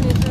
one is